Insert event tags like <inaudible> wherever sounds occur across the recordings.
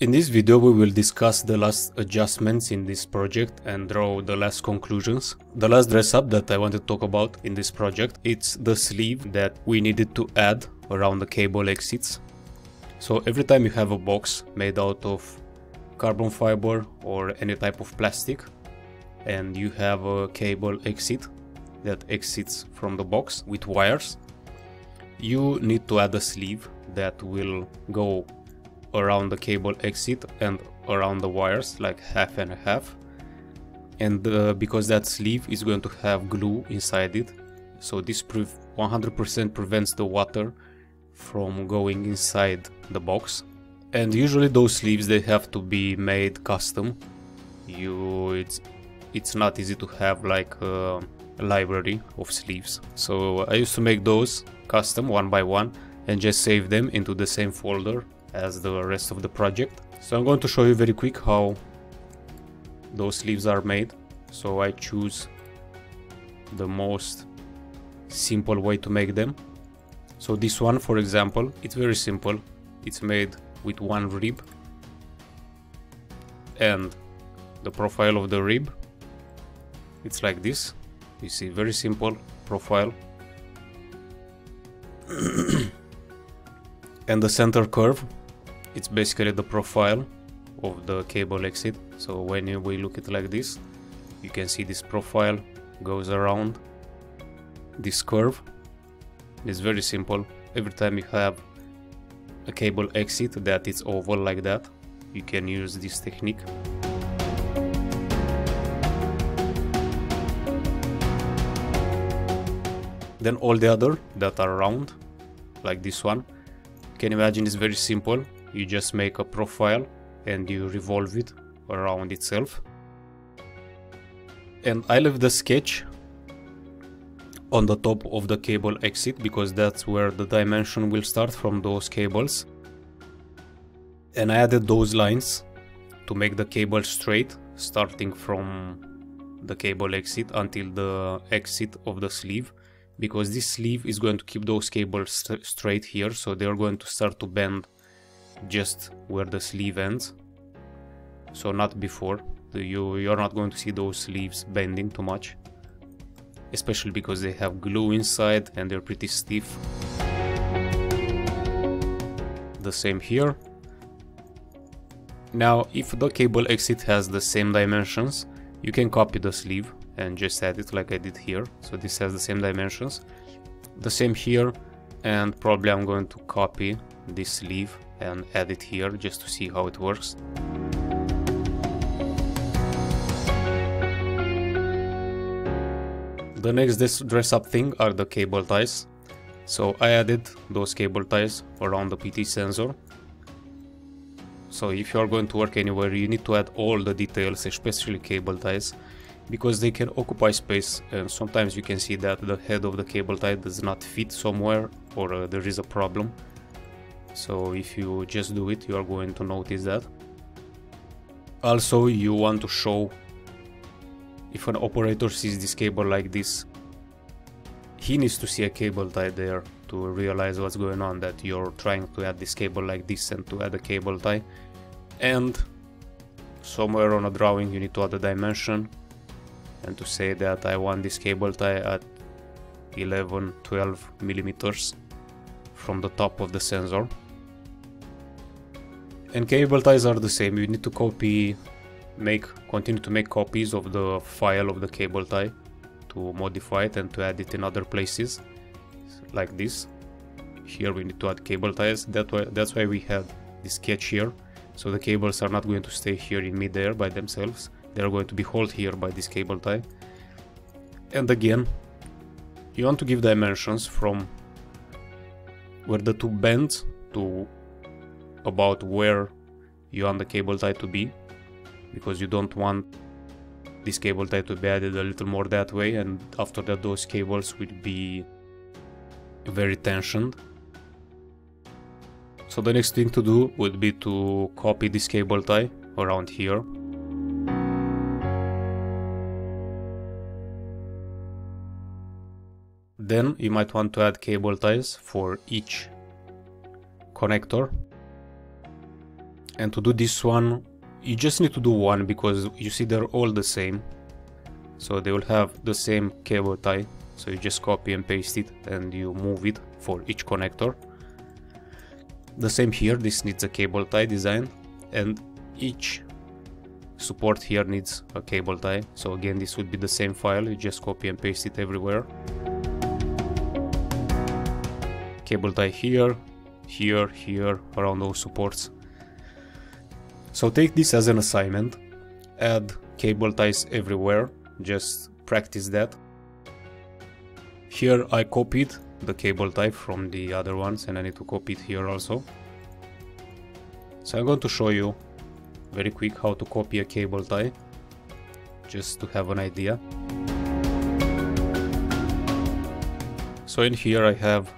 In this video we will discuss the last adjustments in this project and draw the last conclusions. The last dress up that I want to talk about in this project, it's the sleeve that we needed to add around the cable exits. So every time you have a box made out of carbon fiber or any type of plastic and you have a cable exit that exits from the box with wires, you need to add a sleeve that will go around the cable exit and around the wires like half and a half. And uh, because that sleeve is going to have glue inside it. So this 100% prevents the water from going inside the box. And usually those sleeves they have to be made custom. You it's it's not easy to have like a library of sleeves. So I used to make those custom one by one and just save them into the same folder as the rest of the project. So I'm going to show you very quick how those sleeves are made. So I choose the most simple way to make them. So this one, for example, it's very simple. It's made with one rib and the profile of the rib. It's like this. You see, very simple profile. <coughs> and the center curve it's basically the profile of the cable exit. So when we look at like this you can see this profile goes around this curve. It's very simple. Every time you have a cable exit that is oval like that you can use this technique. Then all the other that are round like this one you can imagine it's very simple you just make a profile and you revolve it around itself. And I left the sketch on the top of the cable exit because that's where the dimension will start from those cables. And I added those lines to make the cable straight starting from the cable exit until the exit of the sleeve because this sleeve is going to keep those cables st straight here so they're going to start to bend just where the sleeve ends. So not before. You you're not going to see those sleeves bending too much. Especially because they have glue inside and they're pretty stiff. The same here. Now if the cable exit has the same dimensions you can copy the sleeve and just add it like I did here. So this has the same dimensions. The same here and probably I'm going to copy this sleeve and add it here just to see how it works. The next dress up thing are the cable ties. So I added those cable ties around the PT sensor. So if you are going to work anywhere you need to add all the details, especially cable ties, because they can occupy space and sometimes you can see that the head of the cable tie does not fit somewhere or uh, there is a problem so if you just do it you are going to notice that. Also you want to show if an operator sees this cable like this he needs to see a cable tie there to realize what's going on that you're trying to add this cable like this and to add a cable tie. And somewhere on a drawing you need to add a dimension and to say that I want this cable tie at 11 12 millimeters from the top of the sensor and cable ties are the same, you need to copy, make, continue to make copies of the file of the cable tie to modify it and to add it in other places, like this. Here we need to add cable ties, that that's why we have this sketch here. So the cables are not going to stay here in midair by themselves, they are going to be held here by this cable tie. And again, you want to give dimensions from where the two bend to about where you want the cable tie to be because you don't want this cable tie to be added a little more that way and after that those cables will be very tensioned. So the next thing to do would be to copy this cable tie around here. Then you might want to add cable ties for each connector And to do this one, you just need to do one because you see they're all the same. So they will have the same cable tie. So you just copy and paste it and you move it for each connector. The same here, this needs a cable tie design and each support here needs a cable tie. So again, this would be the same file, you just copy and paste it everywhere. Cable tie here, here, here, around those supports. So take this as an assignment, add cable ties everywhere, just practice that. Here I copied the cable tie from the other ones and I need to copy it here also. So I'm going to show you very quick how to copy a cable tie, just to have an idea. So in here I have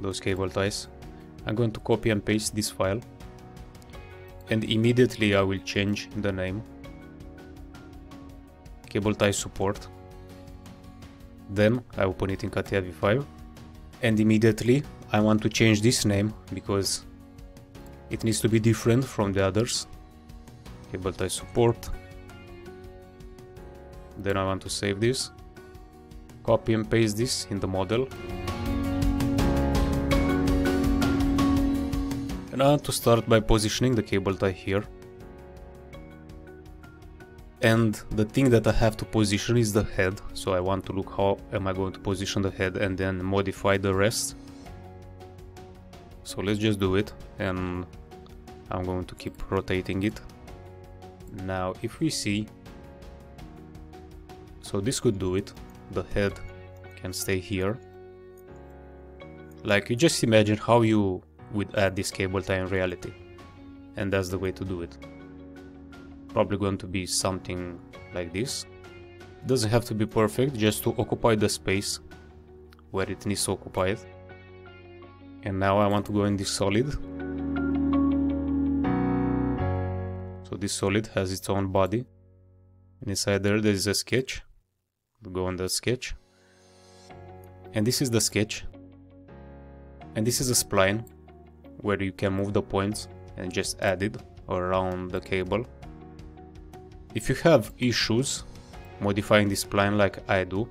those cable ties. I'm going to copy and paste this file and immediately I will change the name. Cable tie support. Then I open it in CATIA V5 and immediately I want to change this name because it needs to be different from the others. Cable tie support. Then I want to save this. Copy and paste this in the model And I want to start by positioning the cable tie here. And the thing that I have to position is the head. So I want to look how am I going to position the head and then modify the rest. So let's just do it and I'm going to keep rotating it. Now if we see, so this could do it, the head can stay here. Like you just imagine how you would uh, add this cable tie in reality. And that's the way to do it. Probably going to be something like this. Doesn't have to be perfect, just to occupy the space where it needs to occupy it. And now I want to go in this solid. So this solid has its own body. And inside there, there is a sketch. We'll go on the sketch. And this is the sketch. And this is a spline where you can move the points and just add it around the cable. If you have issues modifying this spline like I do,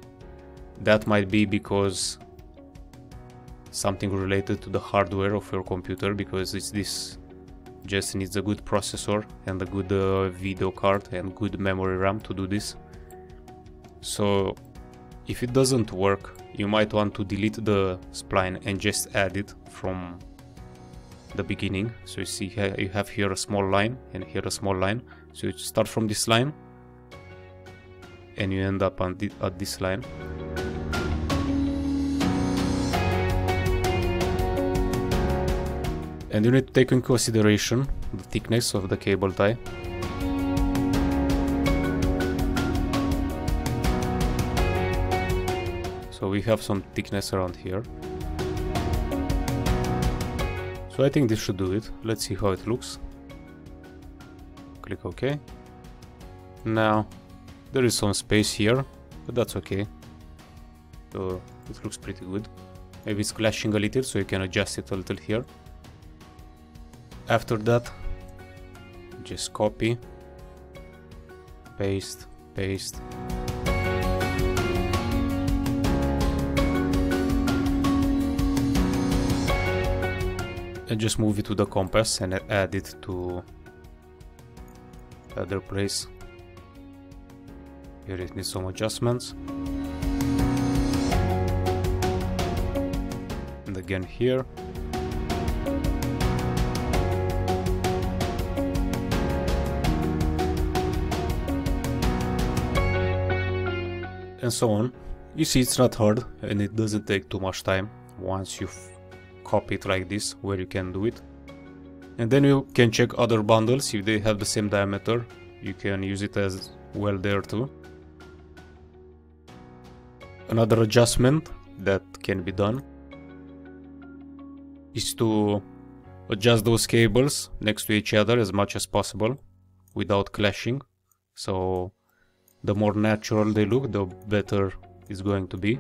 that might be because something related to the hardware of your computer because it's this just needs a good processor and a good uh, video card and good memory RAM to do this. So if it doesn't work, you might want to delete the spline and just add it from the beginning. So you see here, you have here a small line and here a small line. So you start from this line and you end up on at this line. And you need to take in consideration the thickness of the cable tie. So we have some thickness around here. So I think this should do it. Let's see how it looks. Click OK. Now, there is some space here, but that's okay. So it looks pretty good. Maybe it's clashing a little, so you can adjust it a little here. After that, just copy, paste, paste. Just move it to the compass and add it to other place. Here it needs some adjustments. And again here. And so on. You see it's not hard and it doesn't take too much time once you've copy it like this where you can do it. And then you can check other bundles. If they have the same diameter you can use it as well there too. Another adjustment that can be done is to adjust those cables next to each other as much as possible without clashing. So the more natural they look the better it's going to be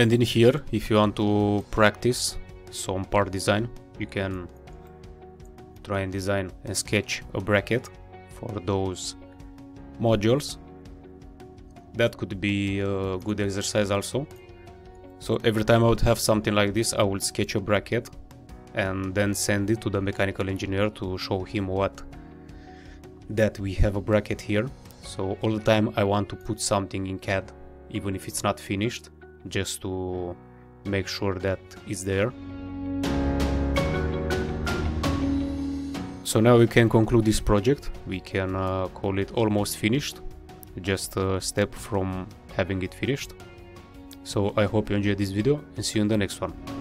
And in here, if you want to practice some part design, you can try and design and sketch a bracket for those modules. That could be a good exercise also. So every time I would have something like this, I would sketch a bracket and then send it to the mechanical engineer to show him what that we have a bracket here. So all the time I want to put something in CAD, even if it's not finished, just to make sure that it's there. So now we can conclude this project. We can uh, call it almost finished, just a step from having it finished. So I hope you enjoyed this video and see you in the next one.